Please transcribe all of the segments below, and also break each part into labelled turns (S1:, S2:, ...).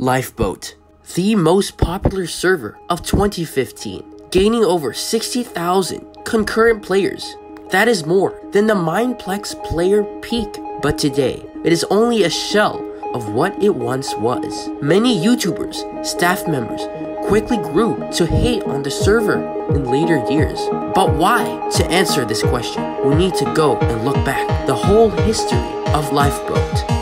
S1: Lifeboat, the most popular server of 2015, gaining over 60,000 concurrent players. That is more than the Mineplex player peak. But today, it is only a shell of what it once was. Many YouTubers, staff members, quickly grew to hate on the server in later years. But why? To answer this question, we need to go and look back the whole history of Lifeboat.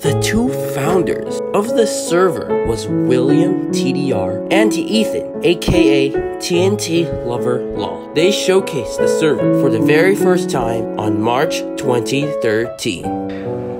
S1: The two founders of the server was William TDR and Ethan, aka TNT Lover Lol. They showcased the server for the very first time on March 2013.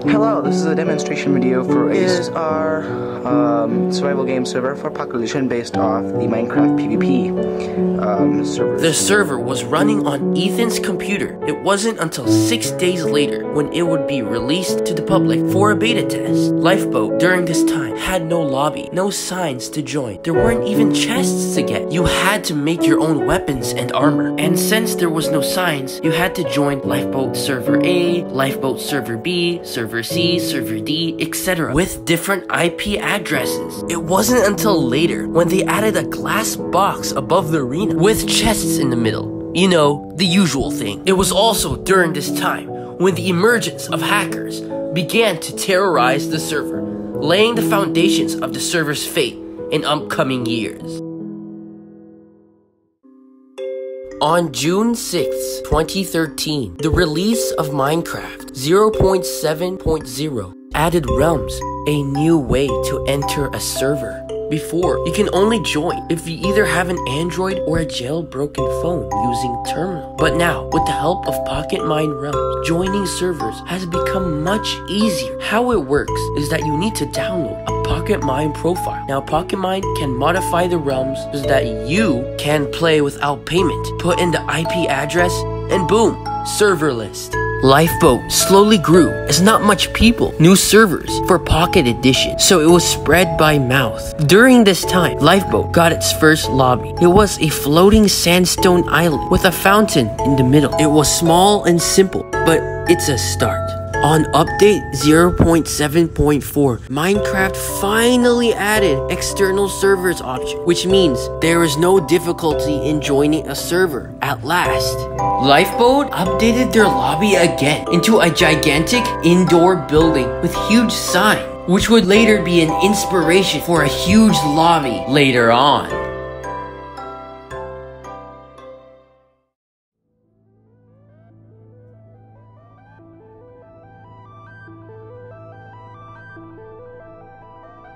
S2: Hello, this is a demonstration video for is our um, survival game server for population based off the Minecraft PvP um, server.
S1: The server was running on Ethan's computer. It wasn't until six days later when it would be released to the public for a beta test. Lifeboat during this time had no lobby, no signs to join. There weren't even chests to get. You had to make your own weapons and armor. And since there was no signs, you had to join Lifeboat Server A, Lifeboat Server B, Server server C, server D, etc. with different IP addresses. It wasn't until later when they added a glass box above the arena with chests in the middle. You know, the usual thing. It was also during this time when the emergence of hackers began to terrorize the server, laying the foundations of the server's fate in upcoming years. On June 6, 2013, the release of Minecraft 0.7.0 added realms, a new way to enter a server. Before, you can only join if you either have an Android or a jailbroken phone using Terminal. But now, with the help of Pocket Mine Realms, joining servers has become much easier. How it works is that you need to download Pocket Mine profile. Now, Pocket Mine can modify the realms so that you can play without payment. Put in the IP address, and boom, server list. Lifeboat slowly grew as not much people knew servers for Pocket Edition, so it was spread by mouth. During this time, Lifeboat got its first lobby. It was a floating sandstone island with a fountain in the middle. It was small and simple, but it's a start. On update 0.7.4, Minecraft finally added external servers option, which means there is no difficulty in joining a server at last. Lifeboat updated their lobby again into a gigantic indoor building with huge sign, which would later be an inspiration for a huge lobby later on.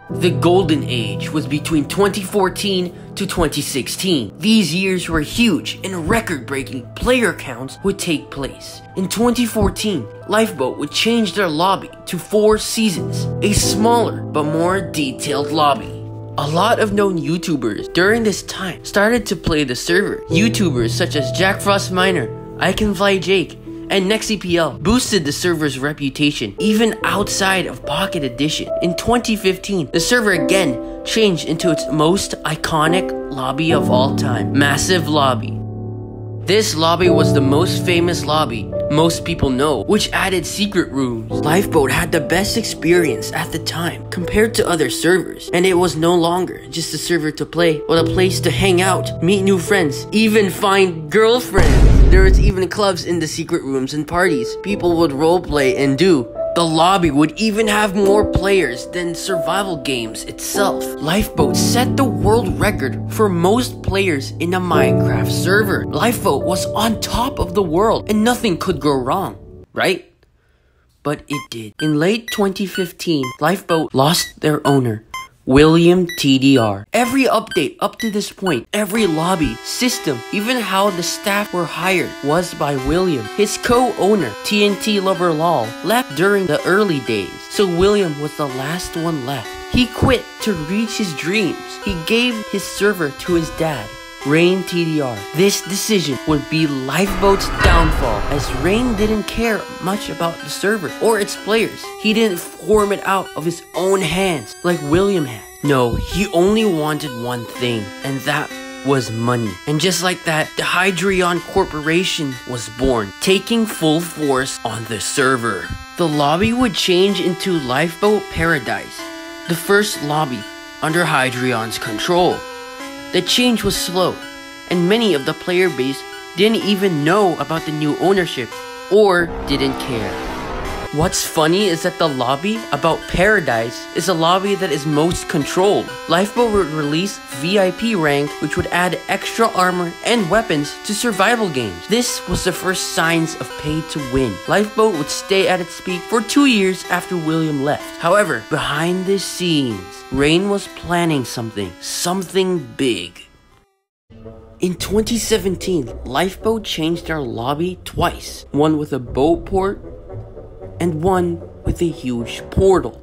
S1: The golden age was between 2014 to 2016. These years were huge and record-breaking player counts would take place. In 2014, Lifeboat would change their lobby to four seasons, a smaller but more detailed lobby. A lot of known YouTubers during this time started to play the server. YouTubers such as Jack Frost Miner, I Can Fly Jake, and nexypl boosted the server's reputation even outside of Pocket Edition. In 2015, the server again changed into its most iconic lobby of all time, Massive Lobby. This lobby was the most famous lobby most people know, which added secret rooms. Lifeboat had the best experience at the time compared to other servers, and it was no longer just a server to play, but a place to hang out, meet new friends, even find girlfriends. There was even clubs in the secret rooms and parties people would roleplay and do. The lobby would even have more players than survival games itself. Lifeboat set the world record for most players in a Minecraft server. Lifeboat was on top of the world and nothing could go wrong, right? But it did. In late 2015, Lifeboat lost their owner William TDR. Every update up to this point, every lobby, system, even how the staff were hired was by William. His co-owner, TNT Lover Lol, left during the early days, so William was the last one left. He quit to reach his dreams. He gave his server to his dad, Rain TDR. This decision would be Lifeboat's downfall as Rain didn't care much about the server or its players. He didn't form it out of his own hands like William had. No, he only wanted one thing, and that was money. And just like that, the Hydreon Corporation was born, taking full force on the server. The lobby would change into Lifeboat Paradise, the first lobby under Hydreon's control. The change was slow, and many of the player base didn't even know about the new ownership or didn't care. What's funny is that the lobby about Paradise is a lobby that is most controlled. Lifeboat would release VIP rank which would add extra armor and weapons to survival games. This was the first signs of pay to win. Lifeboat would stay at its peak for two years after William left. However, behind the scenes, Rain was planning something, something big. In 2017, Lifeboat changed their lobby twice, one with a boat port and one with a huge portal.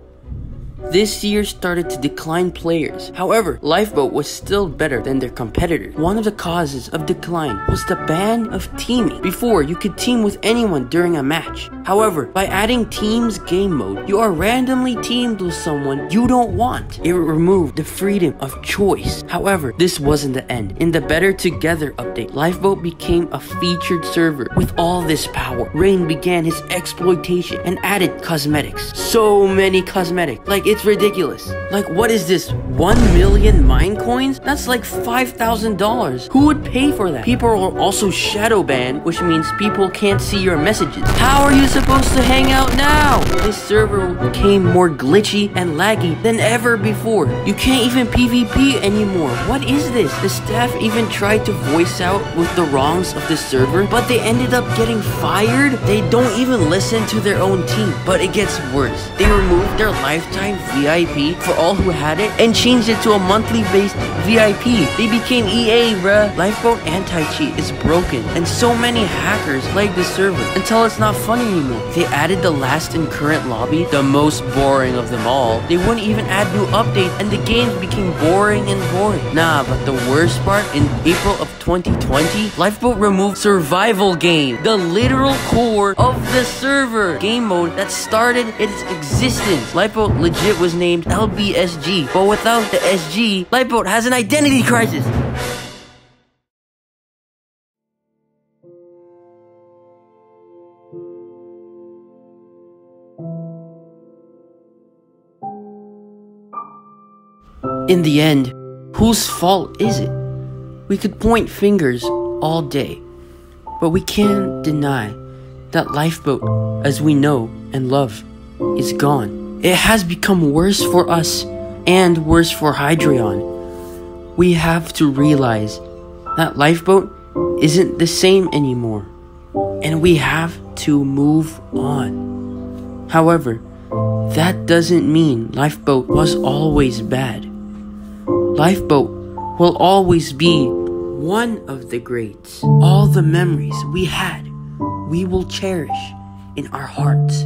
S1: This year started to decline players. However, Lifeboat was still better than their competitors. One of the causes of decline was the ban of teaming. Before, you could team with anyone during a match. However, by adding Teams game mode, you are randomly teamed with someone you don't want. It removed the freedom of choice. However, this wasn't the end. In the Better Together update, Lifeboat became a featured server. With all this power, Rain began his exploitation and added cosmetics. So many cosmetics. Like it's ridiculous. Like, what is this? One million mine coins? That's like $5,000. Who would pay for that? People are also shadow banned, which means people can't see your messages. How are you supposed to hang out now? This server became more glitchy and laggy than ever before. You can't even PvP anymore. What is this? The staff even tried to voice out with the wrongs of the server, but they ended up getting fired? They don't even listen to their own team. But it gets worse. They removed their lifetime VIP for all who had it and changed it to a monthly based VIP. They became EA, bruh. Lifeboat anti-cheat is broken and so many hackers like the server until it's not fun anymore. They added the last and current lobby, the most boring of them all. They wouldn't even add new updates and the games became boring and boring. Nah, but the worst part, in April of 2020, Lifeboat removed survival game, the literal core of the server game mode that started its existence. Lifeboat legit was named LBSG, but without the SG, Lifeboat has an identity crisis. In the end, whose fault is it? We could point fingers all day, but we can't deny that Lifeboat, as we know and love, is gone. It has become worse for us and worse for Hydreon. We have to realize that Lifeboat isn't the same anymore, and we have to move on. However, that doesn't mean Lifeboat was always bad. Lifeboat will always be one of the greats. All the memories we had, we will cherish in our hearts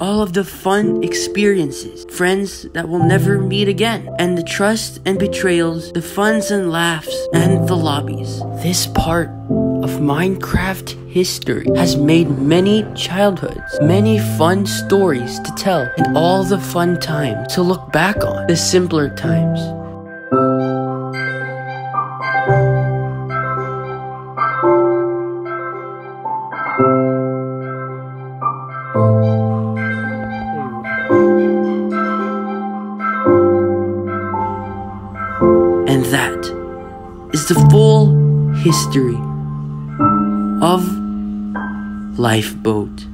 S1: all of the fun experiences, friends that will never meet again, and the trust and betrayals, the funs and laughs, and the lobbies. This part of Minecraft history has made many childhoods, many fun stories to tell, and all the fun times to look back on, the simpler times. And that is the full history of Lifeboat.